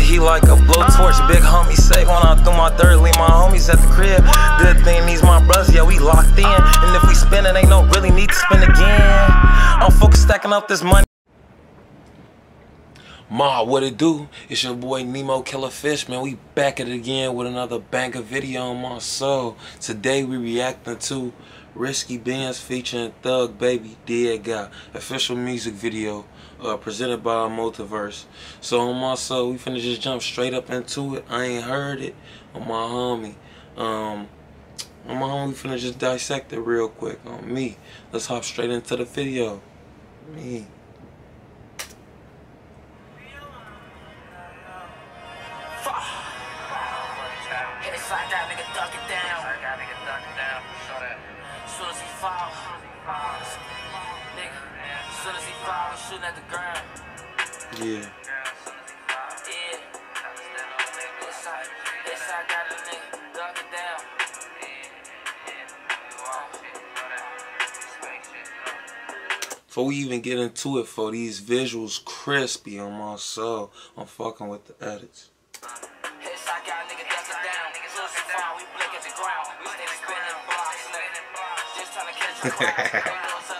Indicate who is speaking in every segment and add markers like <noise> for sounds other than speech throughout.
Speaker 1: the heat like a blowtorch. Ah. Big homie say when I threw my dirt, leave my homies at the crib. Good thing these my brothers, yeah, we locked in. Ah. And if we spin it, ain't no really need to spin again. Ah. I'm focused stacking up this money. Ma, what it do? It's your boy Nemo Killer Fish, man. We back at it again with another banker video on my soul. Today we reacting to Risky Bands featuring Thugbaby Dead Guy. Official music video uh, presented by Multiverse. So on my soul, we finna just jump straight up into it. I ain't heard it on my homie. Um, on my homie, we finna just dissect it real quick on me. Let's hop straight into the video. Me. Shooting at the ground. Yeah. Before we even get into it, for these visuals crispy on my soul, I'm fucking with the edits. <laughs>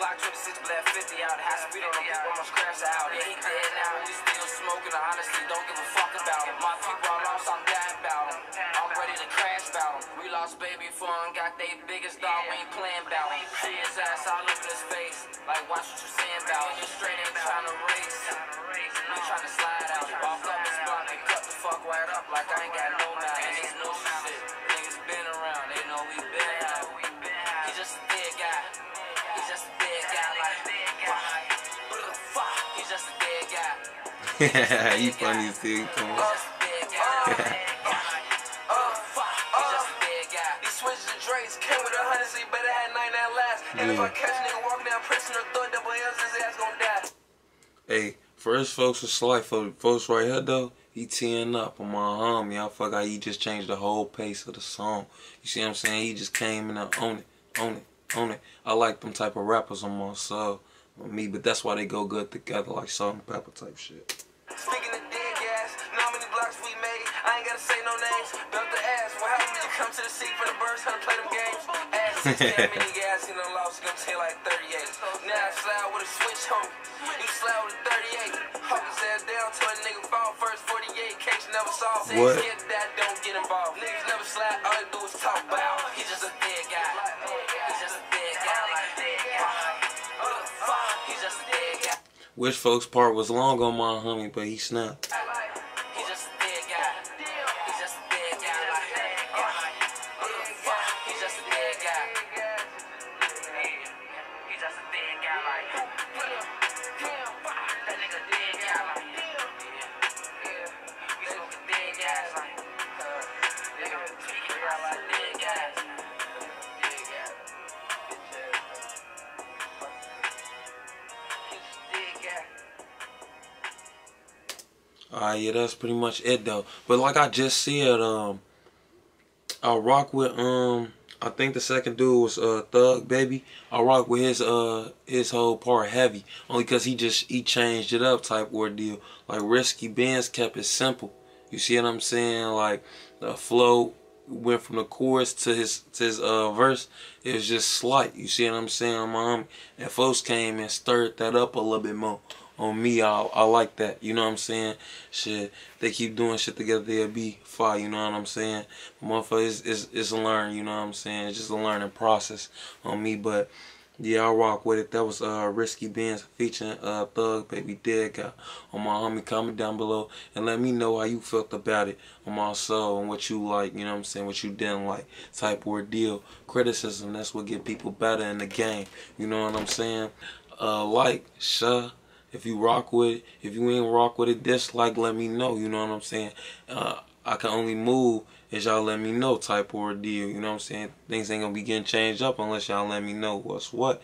Speaker 1: Glock 26 black 50 out, high speed on the roof, almost crashed out. Yeah, he dead now, we still smoking, I honestly don't give a fuck about him. My people are lost, I'm dying about him. I'm ready to crash about him. We lost baby fun, got they biggest dog, we ain't playing about him. See his ass all over his face, like watch what you saying about him. Just straight ain't trying to race, we trying to slide out. Walk up this block and cut the fuck right up like I ain't got no mouth. Niggas know shit, fuck. He's just a dead guy. <laughs> you funny as hell. Come on. <laughs> Hey, first folks was slight for folks right here though, he teeing up on my homie. I fuck how he just changed the whole pace of the song. You see what I'm saying? He just came in and own it, own it on it. I like them type of rappers on my sub on me, but that's why they go good together, like salt and pepper type shit. Speaking of dead gas, know many blocks we made? I ain't gotta say no names. Built the ass. What happened when you come to the seat for the birds trying to play them games? Ass 16, <laughs> many gas, you know, lost, gonna say like 38. Now I slide with a switch home. You slide with a 38. Hawk ass down till a nigga fall first 48. Case never saw. What? Get that, don't get involved. Niggas never slide, all they do is talk about. He's just a dead guy. Wish folks part was long on my homie, but he snapped. Alright, yeah, that's pretty much it though. But like I just said, um, I rock with um, I think the second dude was uh Thugbaby. I rock with his uh his whole part heavy, only cause he just he changed it up type ordeal. Like Risky Bands kept it simple. You see what I'm saying? Like the flow went from the chorus to his to his uh verse. It was just slight. You see what I'm saying, mom? And folks came and stirred that up a little bit more on me, I, I like that. You know what I'm saying? Shit, they keep doing shit together, they'll be fire. You know what I'm saying? Motherfucker, it's, it's, a learn. You know what I'm saying? It's just a learning process on me. But yeah, I rock with it. That was uh, Risky Bands featuring uh, Thugbaby Dead Guy on my homie. Comment down below and let me know how you felt about it on my soul and what you like, you know what I'm saying, what you didn't like type ordeal. Criticism, that's what get people better in the game. You know what I'm saying? Uh, like, share, If you rock with it, if you ain't rock with it, dislike, let me know. You know what I'm saying? Uh, I can only move as y'all let me know type ordeal. You know what I'm saying? Things ain't gonna be getting changed up unless y'all let me know what's what.